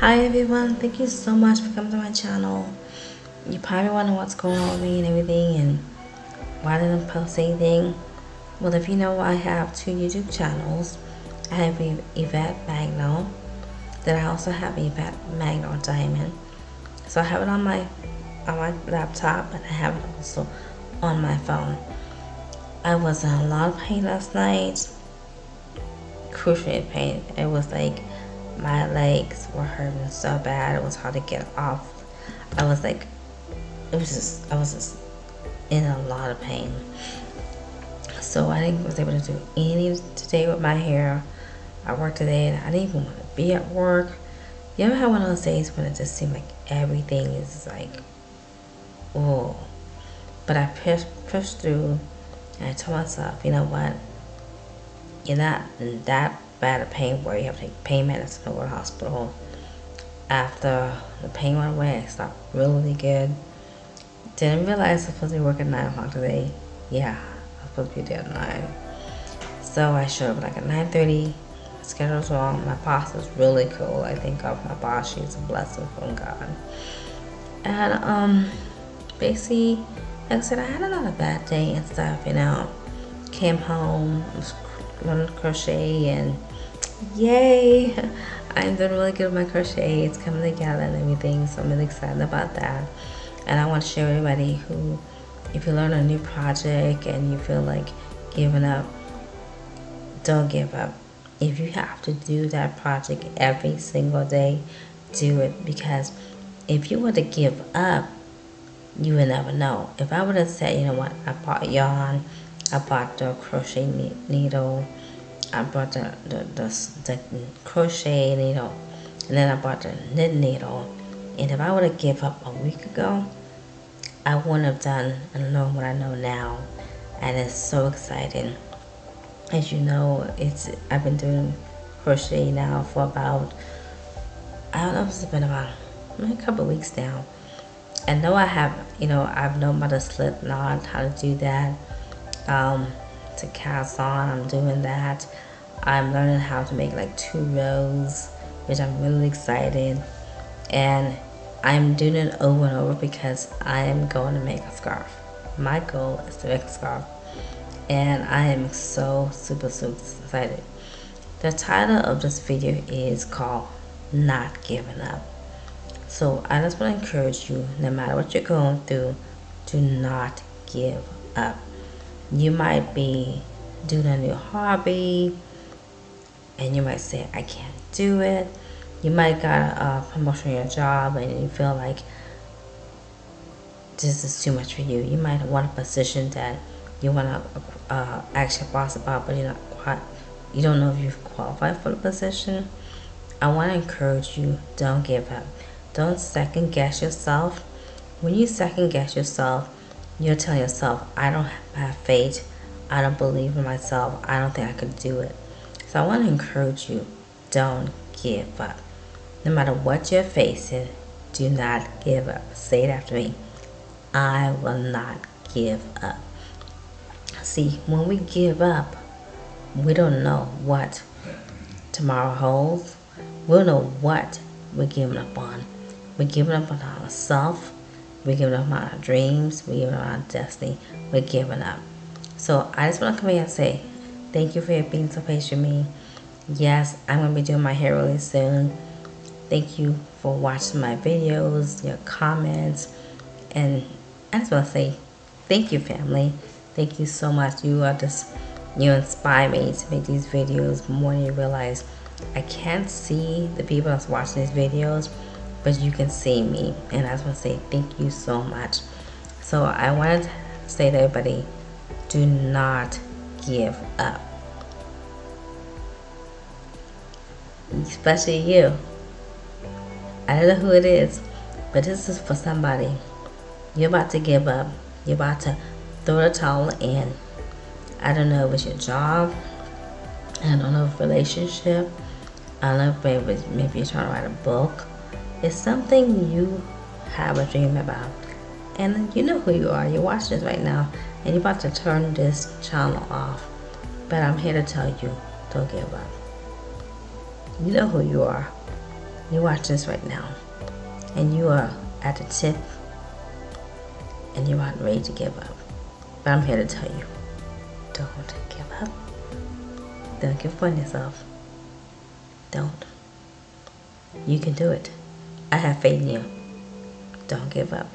Hi everyone, thank you so much for coming to my channel. You probably wonder what's going on with me and everything and why didn't I post anything. Well, if you know, I have two YouTube channels. I have Yvette Magno. Then I also have Yvette Magno Diamond. So I have it on my on my laptop and I have it also on my phone. I was in a lot of pain last night. Cruciate pain. It was like my legs were hurting so bad. It was hard to get off. I was like, it was just, I was just in a lot of pain. So I didn't was able to do any today with my hair. I worked today and I didn't even want to be at work. You ever have one of those days when it just seemed like everything is like, oh. But I pushed, pushed through and I told myself, you know what? You're not that bad of pain where you have to take pain medicine the hospital. After the pain went away, I slept really good. Didn't realize I was supposed to be working 9 o'clock today. Yeah, I was supposed to be there at 9. So I showed up like at 9.30. Schedule's wrong. My boss is really cool. I think of my boss. She's a blessing from God. And um, basically, like I said, I had a lot of bad day and stuff, you know. Came home, learning crochet and yay. I'm doing really good with my crochet. It's coming together and everything so i'm really excited about that. And i want to share everybody who if you learn a new project and you feel like giving up don't give up. If you have to do that project every single day do it. Because if you were to give up you would never know. If i would have said you know what? I bought yarn I bought the crochet needle. I bought the, the, the, the crochet needle. And then I bought the knit needle. And if I would have give up a week ago, I wouldn't have done and known what I know now. And it's so exciting. As you know, it's I've been doing crochet now for about, I don't know it's been about a couple weeks now. I know I have, you know, I've known about the slip knot, how to do that um, to cast on. I'm doing that. I'm learning how to make like two rows, which I'm really excited. And I'm doing it over and over because I am going to make a scarf. My goal is to make a scarf. And I am so super, super excited. The title of this video is called Not Giving Up. So I just want to encourage you, no matter what you're going through, do not give up you might be doing a new hobby and you might say i can't do it. You might got a promotion in your job and you feel like this is too much for you. You might want a position that you want to uh, ask your boss about but you're not quite you don't know if you've qualified for the position. I want to encourage you don't give up. Don't second guess yourself. When you second guess yourself you're telling yourself, I don't have faith. I don't believe in myself. I don't think I could do it. So I want to encourage you, don't give up. No matter what you're facing, do not give up. Say it after me. I will not give up. See, when we give up, we don't know what tomorrow holds. We don't know what we're giving up on. We're giving up on ourselves. We're giving up our dreams. We're giving up our destiny. We're giving up. So I just want to come here and say thank you for being so patient with me. Yes, I'm going to be doing my hair really soon. Thank you for watching my videos, your comments, and I just want to say thank you, family. Thank you so much. You are just, you inspire me to make these videos more than you realize. I can't see the people that's watching these videos, but you can see me. And I just want to say thank you so much. So I wanted to say to everybody, do not give up. Especially you. I don't know who it is, but this is for somebody. You're about to give up. You're about to throw the towel in. I don't know if it's your job. I don't know if relationship. I don't know if maybe, maybe you're trying to write a book it's something you have a dream about. And you know who you are. You're watching this right now and you're about to turn this channel off. But I'm here to tell you, don't give up. You know who you are. you're watching this right now and you are at the tip and you're not ready to give up. But I'm here to tell you don't give up. Don't give up on yourself. Don't. You can do it. I have faith in you. Don't give up.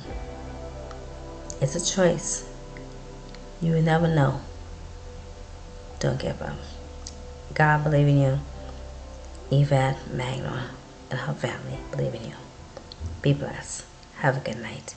It's a choice. You will never know. Don't give up. God believe in you. Yvette Magno and her family believe in you. Be blessed. Have a good night.